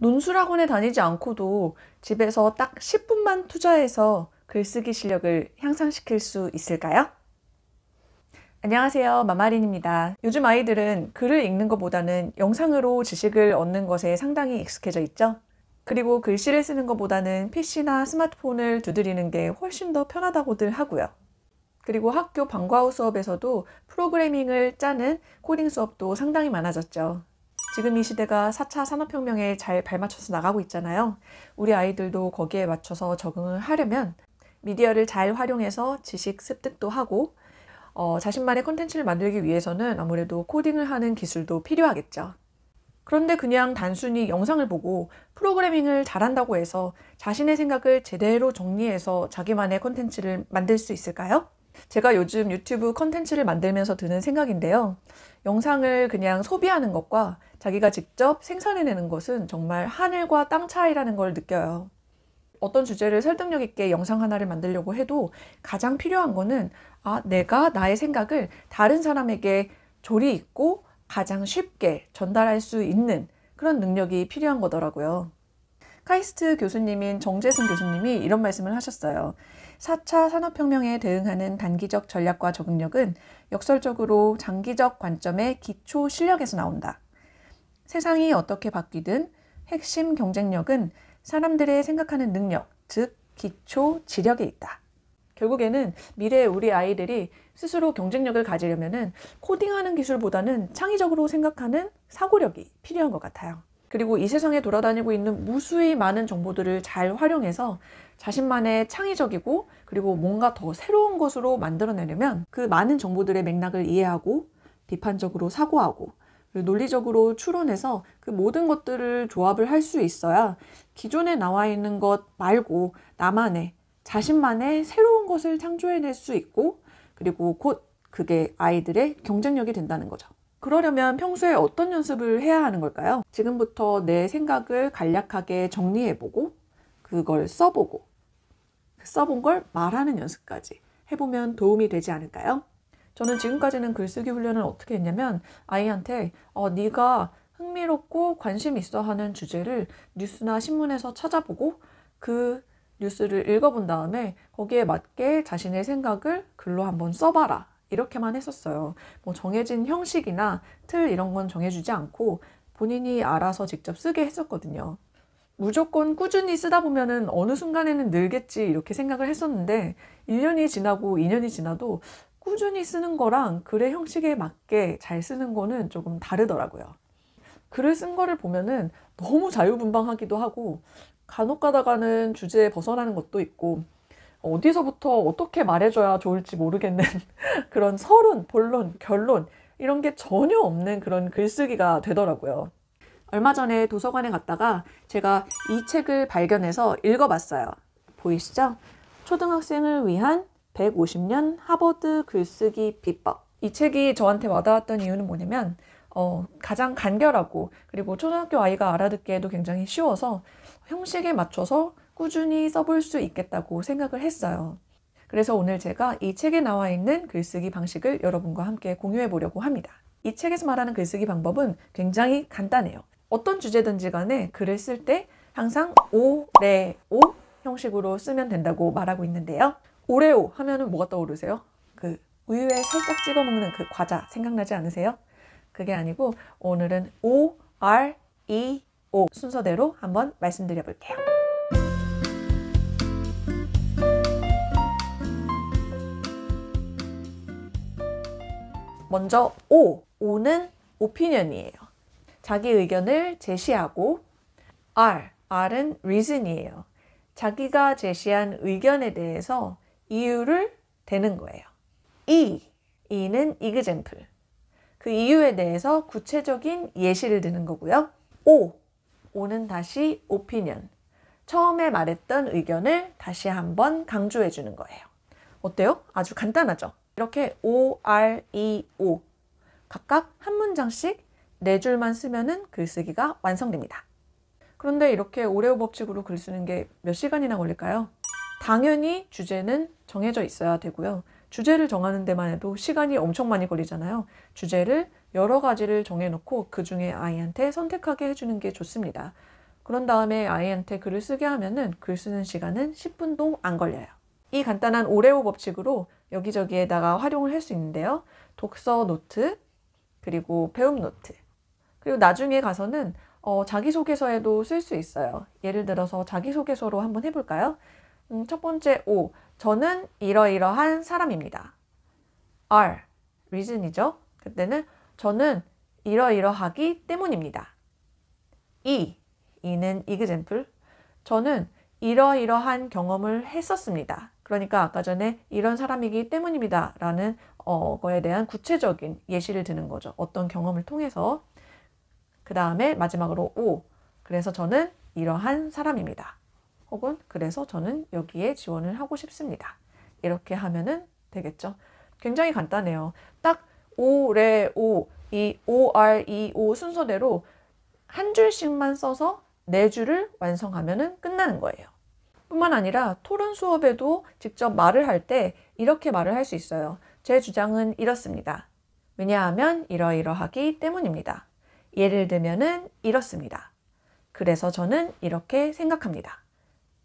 논술학원에 다니지 않고도 집에서 딱 10분만 투자해서 글쓰기 실력을 향상시킬 수 있을까요? 안녕하세요. 마마린입니다. 요즘 아이들은 글을 읽는 것보다는 영상으로 지식을 얻는 것에 상당히 익숙해져 있죠. 그리고 글씨를 쓰는 것보다는 PC나 스마트폰을 두드리는 게 훨씬 더 편하다고들 하고요. 그리고 학교 방과후 수업에서도 프로그래밍을 짜는 코딩 수업도 상당히 많아졌죠. 지금 이 시대가 4차 산업혁명에 잘 발맞춰서 나가고 있잖아요. 우리 아이들도 거기에 맞춰서 적응을 하려면 미디어를 잘 활용해서 지식 습득도 하고 어, 자신만의 콘텐츠를 만들기 위해서는 아무래도 코딩을 하는 기술도 필요하겠죠. 그런데 그냥 단순히 영상을 보고 프로그래밍을 잘한다고 해서 자신의 생각을 제대로 정리해서 자기만의 콘텐츠를 만들 수 있을까요? 제가 요즘 유튜브 컨텐츠를 만들면서 드는 생각인데요. 영상을 그냥 소비하는 것과 자기가 직접 생산해내는 것은 정말 하늘과 땅 차이라는 걸 느껴요. 어떤 주제를 설득력 있게 영상 하나를 만들려고 해도 가장 필요한 거는 아, 내가 나의 생각을 다른 사람에게 조리 있고 가장 쉽게 전달할 수 있는 그런 능력이 필요한 거더라고요. 카이스트 교수님인 정재승 교수님이 이런 말씀을 하셨어요. 4차 산업혁명에 대응하는 단기적 전략과 적응력은 역설적으로 장기적 관점의 기초 실력에서 나온다. 세상이 어떻게 바뀌든 핵심 경쟁력은 사람들의 생각하는 능력, 즉 기초 지력에 있다. 결국에는 미래의 우리 아이들이 스스로 경쟁력을 가지려면 코딩하는 기술보다는 창의적으로 생각하는 사고력이 필요한 것 같아요. 그리고 이 세상에 돌아다니고 있는 무수히 많은 정보들을 잘 활용해서 자신만의 창의적이고 그리고 뭔가 더 새로운 것으로 만들어내려면 그 많은 정보들의 맥락을 이해하고 비판적으로 사고하고 논리적으로 추론해서 그 모든 것들을 조합을 할 수 있어야 기존에 나와 있는 것 말고 나만의 자신만의 새로운 것을 창조해낼 수 있고 그리고 곧 그게 아이들의 경쟁력이 된다는 거죠. 그러려면 평소에 어떤 연습을 해야 하는 걸까요? 지금부터 내 생각을 간략하게 정리해보고 그걸 써보고 써본 걸 말하는 연습까지 해보면 도움이 되지 않을까요? 저는 지금까지는 글쓰기 훈련을 어떻게 했냐면 아이한테 어, 네가 흥미롭고 관심 있어 하는 주제를 뉴스나 신문에서 찾아보고 그 뉴스를 읽어본 다음에 거기에 맞게 자신의 생각을 글로 한번 써봐라. 이렇게만 했었어요. 뭐 정해진 형식이나 틀 이런 건 정해주지 않고 본인이 알아서 직접 쓰게 했었거든요. 무조건 꾸준히 쓰다 보면은 어느 순간에는 늘겠지 이렇게 생각을 했었는데 1년이 지나고 2년이 지나도 꾸준히 쓰는 거랑 글의 형식에 맞게 잘 쓰는 거는 조금 다르더라고요. 글을 쓴 거를 보면은 너무 자유분방하기도 하고 간혹 가다가는 주제에 벗어나는 것도 있고 어디서부터 어떻게 말해줘야 좋을지 모르겠는 그런 서론, 본론, 결론 이런 게 전혀 없는 그런 글쓰기가 되더라고요. 얼마 전에 도서관에 갔다가 제가 이 책을 발견해서 읽어봤어요. 보이시죠? 초등학생을 위한 150년 하버드 글쓰기 비법. 이 책이 저한테 와닿았던 이유는 뭐냐면 어, 가장 간결하고 그리고 초등학교 아이가 알아듣기에도 굉장히 쉬워서 형식에 맞춰서 꾸준히 써볼 수 있겠다고 생각을 했어요. 그래서 오늘 제가 이 책에 나와 있는 글쓰기 방식을 여러분과 함께 공유해 보려고 합니다. 이 책에서 말하는 글쓰기 방법은 굉장히 간단해요. 어떤 주제든지 간에 글을 쓸 때 항상 오 레 오 형식으로 쓰면 된다고 말하고 있는데요. 오레오 하면은 뭐가 떠오르세요? 그 우유에 살짝 찍어 먹는 그 과자 생각나지 않으세요? 그게 아니고 오늘은 O, R, E, O 순서대로 한번 말씀드려 볼게요. 먼저 O, O는 오피니언이에요. 자기 의견을 제시하고 R, R은 reason이에요. 자기가 제시한 의견에 대해서 이유를 대는 거예요. E, E는 example. 그 이유에 대해서 구체적인 예시를 드는 거고요. O, O는 다시 opinion. 처음에 말했던 의견을 다시 한번 강조해 주는 거예요. 어때요? 아주 간단하죠? 이렇게 O, R, E, O 각각 한 문장씩 네 줄만 쓰면은 글쓰기가 완성됩니다. 그런데 이렇게 오레오 법칙으로 글 쓰는 게 몇 시간이나 걸릴까요? 당연히 주제는 정해져 있어야 되고요. 주제를 정하는 데만 해도 시간이 엄청 많이 걸리잖아요. 주제를 여러 가지를 정해놓고 그 중에 아이한테 선택하게 해주는 게 좋습니다. 그런 다음에 아이한테 글을 쓰게 하면은 글 쓰는 시간은 10분도 안 걸려요. 이 간단한 오레오 법칙으로 여기저기에다가 활용을 할 수 있는데요. 독서 노트, 그리고 배움 노트. 그리고 나중에 가서는 어, 자기소개서에도 쓸 수 있어요. 예를 들어서 자기소개서로 한번 해볼까요? 음, 첫 번째 O. 저는 이러이러한 사람입니다. R. reason이죠. 그때는 저는 이러이러하기 때문입니다. E. E는 example. 저는 이러이러한 경험을 했었습니다. 그러니까 아까 전에 이런 사람이기 때문입니다. 라는 어, 거에 대한 구체적인 예시를 드는 거죠. 어떤 경험을 통해서. 그 다음에 마지막으로 O. 그래서 저는 이러한 사람입니다. 혹은 그래서 저는 여기에 지원을 하고 싶습니다. 이렇게 하면은 되겠죠. 굉장히 간단해요. 딱 O, 레, O, 이 O, R, E, O 순서대로 한 줄씩만 써서 네 줄을 완성하면은 끝나는 거예요. 뿐만 아니라 토론 수업에도 직접 말을 할 때 이렇게 말을 할 수 있어요. 제 주장은 이렇습니다. 왜냐하면 이러이러하기 때문입니다. 예를 들면은 이렇습니다. 그래서 저는 이렇게 생각합니다.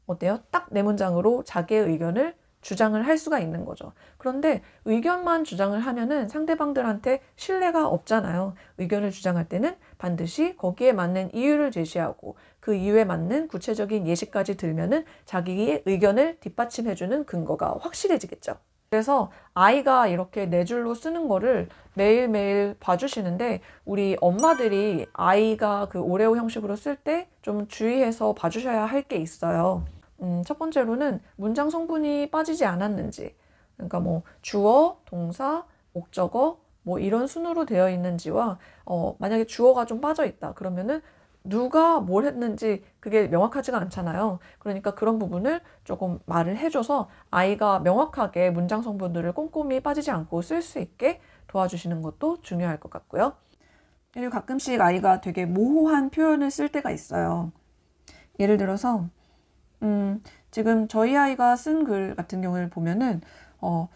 어때요? 딱네 문장으로 자기의 의견을 주장을 할 수가 있는 거죠. 그런데 의견만 주장을 하면은 상대방들한테 신뢰가 없잖아요. 의견을 주장할 때는 반드시 거기에 맞는 이유를 제시하고 그 이유에 맞는 구체적인 예시까지 들면은 자기의 의견을 뒷받침해주는 근거가 확실해지겠죠. 그래서 아이가 이렇게 네 줄로 쓰는 거를 매일매일 봐주시는데 우리 엄마들이 아이가 그 오레오 형식으로 쓸 때 좀 주의해서 봐주셔야 할 게 있어요. 음, 첫 번째로는 문장 성분이 빠지지 않았는지, 그러니까 뭐 주어, 동사, 목적어 뭐 이런 순으로 되어 있는지와 어, 만약에 주어가 좀 빠져 있다 그러면은 누가 뭘 했는지 그게 명확하지가 않잖아요. 그러니까 그런 부분을 조금 말을 해줘서 아이가 명확하게 문장 성분들을 꼼꼼히 빠지지 않고 쓸 수 있게 도와주시는 것도 중요할 것 같고요. 그리고 가끔씩 아이가 되게 모호한 표현을 쓸 때가 있어요. 예를 들어서 음, 지금 저희 아이가 쓴 글 같은 경우를 보면은, 어,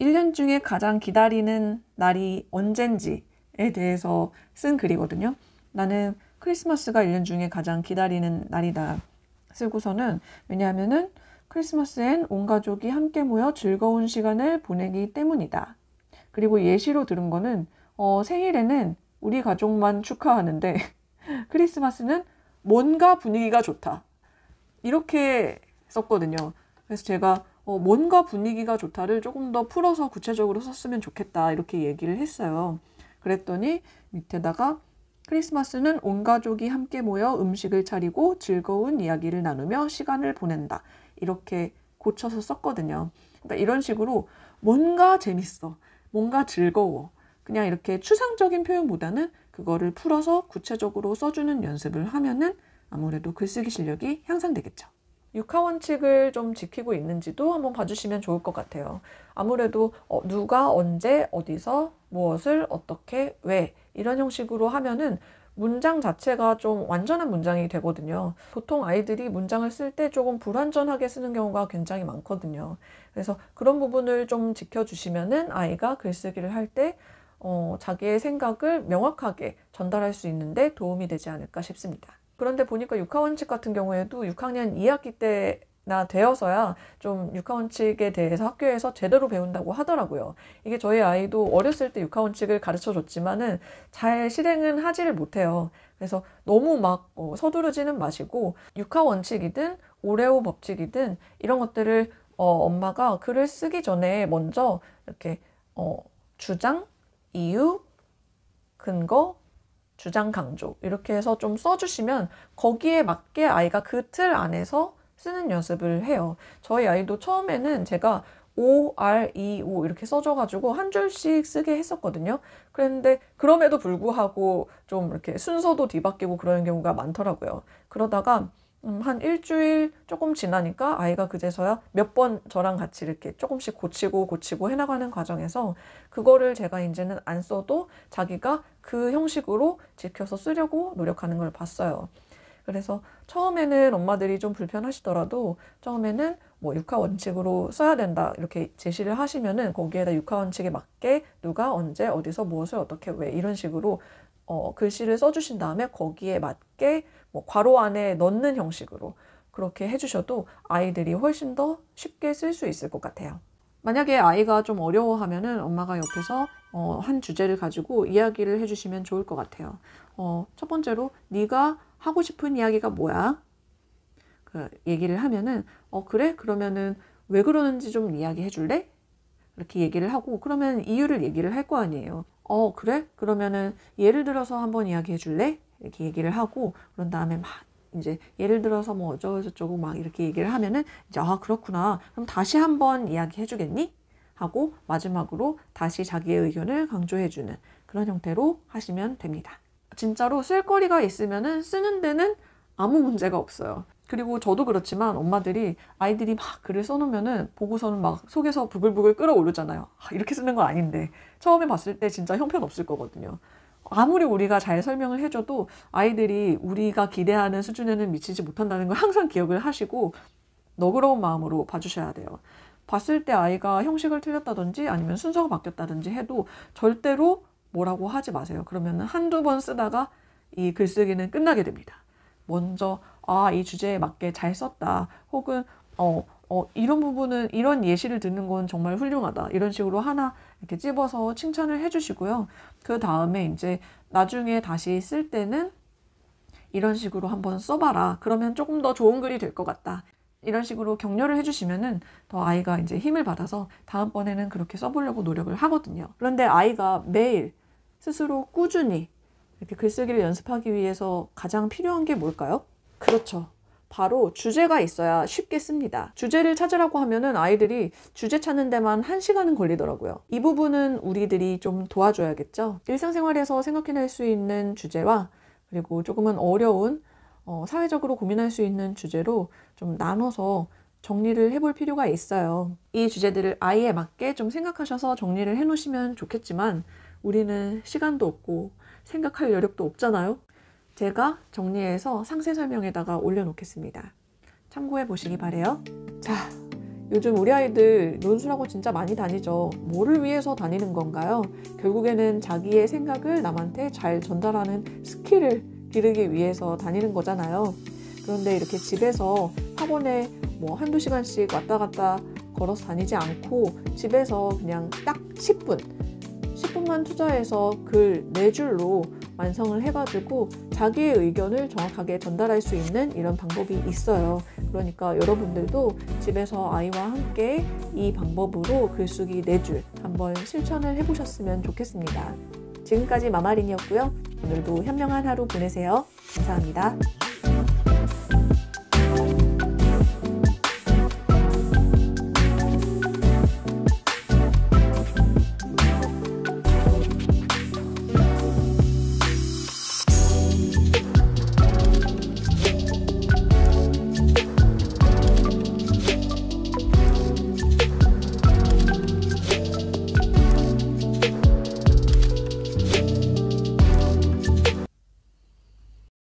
1년 중에 가장 기다리는 날이 언젠지에 대해서 쓴 글이거든요. 나는 크리스마스가 1년 중에 가장 기다리는 날이다. 쓰고서는, 왜냐하면은 크리스마스엔 온 가족이 함께 모여 즐거운 시간을 보내기 때문이다. 그리고 예시로 들은 거는, 어, 생일에는 우리 가족만 축하하는데, 크리스마스는 뭔가 분위기가 좋다. 이렇게 썼거든요. 그래서 제가 어, 뭔가 분위기가 좋다를 조금 더 풀어서 구체적으로 썼으면 좋겠다 이렇게 얘기를 했어요. 그랬더니 밑에다가 크리스마스는 온 가족이 함께 모여 음식을 차리고 즐거운 이야기를 나누며 시간을 보낸다. 이렇게 고쳐서 썼거든요. 그러니까 이런 식으로 뭔가 재밌어. 뭔가 즐거워. 그냥 이렇게 추상적인 표현보다는 그거를 풀어서 구체적으로 써주는 연습을 하면은 아무래도 글쓰기 실력이 향상되겠죠. 육하 원칙을 좀 지키고 있는지도 한번 봐주시면 좋을 것 같아요. 아무래도 어, 누가 언제 어디서 무엇을 어떻게 왜 이런 형식으로 하면은 문장 자체가 좀 완전한 문장이 되거든요. 보통 아이들이 문장을 쓸 때 조금 불완전하게 쓰는 경우가 굉장히 많거든요. 그래서 그런 부분을 좀 지켜주시면은 아이가 글쓰기를 할때 어, 자기의 생각을 명확하게 전달할 수 있는데 도움이 되지 않을까 싶습니다. 그런데 보니까 육하원칙 같은 경우에도 6학년 2학기 때 나 되어서야 좀 육하원칙에 대해서 학교에서 제대로 배운다고 하더라고요. 이게 저희 아이도 어렸을 때 육하원칙을 가르쳐 줬지만은 잘 실행은 하지를 못해요. 그래서 너무 막 어, 서두르지는 마시고 육하원칙이든 오레오 법칙이든 이런 것들을 어, 엄마가 글을 쓰기 전에 먼저 이렇게 어, 주장, 이유, 근거, 주장 강조 이렇게 해서 좀 써주시면 거기에 맞게 아이가 그 틀 안에서 쓰는 연습을 해요. 저희 아이도 처음에는 제가 O, R, E, O 이렇게 써줘가지고 한 줄씩 쓰게 했었거든요. 그런데 그럼에도 불구하고 좀 이렇게 순서도 뒤바뀌고 그러는 경우가 많더라고요. 그러다가 음, 한 일주일 조금 지나니까 아이가 그제서야 몇 번 저랑 같이 이렇게 조금씩 고치고 고치고 해나가는 과정에서 그거를 제가 이제는 안 써도 자기가 그 형식으로 지켜서 쓰려고 노력하는 걸 봤어요. 그래서 처음에는 엄마들이 좀 불편하시더라도 처음에는 뭐 육하 원칙으로 써야 된다 이렇게 제시를 하시면은 거기에다 육하 원칙에 맞게 누가 언제 어디서 무엇을 어떻게 왜 이런 식으로 어, 글씨를 써주신 다음에 거기에 맞게 뭐 괄호 안에 넣는 형식으로 그렇게 해주셔도 아이들이 훨씬 더 쉽게 쓸 수 있을 것 같아요. 만약에 아이가 좀 어려워하면은 엄마가 옆에서 어, 한 주제를 가지고 이야기를 해주시면 좋을 것 같아요. 어, 첫 번째로 네가 하고 싶은 이야기가 뭐야? 그 얘기를 하면은 어 그래? 그러면은 왜 그러는지 좀 이야기해 줄래? 이렇게 얘기를 하고 그러면 이유를 얘기를 할 거 아니에요. 어 그래? 그러면은 예를 들어서 한번 이야기해 줄래? 이렇게 얘기를 하고 그런 다음에 막 이제 예를 들어서 뭐 어쩌고저쩌고 막 이렇게 얘기를 하면은 이제 아 그렇구나 그럼 다시 한번 이야기해 주겠니? 하고 마지막으로 다시 자기의 의견을 강조해 주는 그런 형태로 하시면 됩니다. 진짜로 쓸 거리가 있으면은 쓰는 데는 아무 문제가 없어요. 그리고 저도 그렇지만 엄마들이 아이들이 막 글을 써놓으면은 보고서는 막 속에서 부글부글 끓어오르잖아요. 아, 이렇게 쓰는 거 아닌데 처음에 봤을 때 진짜 형편없을 거거든요. 아무리 우리가 잘 설명을 해줘도 아이들이 우리가 기대하는 수준에는 미치지 못한다는 걸 항상 기억을 하시고 너그러운 마음으로 봐주셔야 돼요. 봤을 때 아이가 형식을 틀렸다든지 아니면 순서가 바뀌었다든지 해도 절대로 뭐라고 하지 마세요. 그러면 한두 번 쓰다가 이 글쓰기는 끝나게 됩니다. 먼저 아, 이 주제에 맞게 잘 썼다. 혹은 어, 어, 이런 부분은 이런 예시를 듣는 건 정말 훌륭하다. 이런 식으로 하나 이렇게 찝어서 칭찬을 해주시고요. 그 다음에 이제 나중에 다시 쓸 때는 이런 식으로 한번 써봐라. 그러면 조금 더 좋은 글이 될 것 같다. 이런 식으로 격려를 해주시면은 더 아이가 이제 힘을 받아서 다음번에는 그렇게 써보려고 노력을 하거든요. 그런데 아이가 매일 스스로 꾸준히 이렇게 글쓰기를 연습하기 위해서 가장 필요한 게 뭘까요? 그렇죠. 바로 주제가 있어야 쉽게 씁니다. 주제를 찾으라고 하면은 아이들이 주제 찾는 데만 한 시간은 걸리더라고요. 이 부분은 우리들이 좀 도와줘야겠죠. 일상생활에서 생각해낼 수 있는 주제와 그리고 조금은 어려운 어, 사회적으로 고민할 수 있는 주제로 좀 나눠서 정리를 해볼 필요가 있어요. 이 주제들을 아이에 맞게 좀 생각하셔서 정리를 해놓으시면 좋겠지만 우리는 시간도 없고 생각할 여력도 없잖아요. 제가 정리해서 상세 설명에다가 올려놓겠습니다. 참고해 보시기 바래요. 자, 요즘 우리 아이들 논술하고 진짜 많이 다니죠. 뭐를 위해서 다니는 건가요? 결국에는 자기의 생각을 남한테 잘 전달하는 스킬을 기르기 위해서 다니는 거잖아요. 그런데 이렇게 집에서 학원에 뭐 한두 시간씩 왔다 갔다 걸어서 다니지 않고 집에서 그냥 딱 10분, 10분만 투자해서 글 4줄로 완성을 해가지고 자기의 의견을 정확하게 전달할 수 있는 이런 방법이 있어요. 그러니까 여러분들도 집에서 아이와 함께 이 방법으로 글쓰기 4줄 한번 실천을 해보셨으면 좋겠습니다. 지금까지 마마린이었고요. 오늘도 현명한 하루 보내세요. 감사합니다.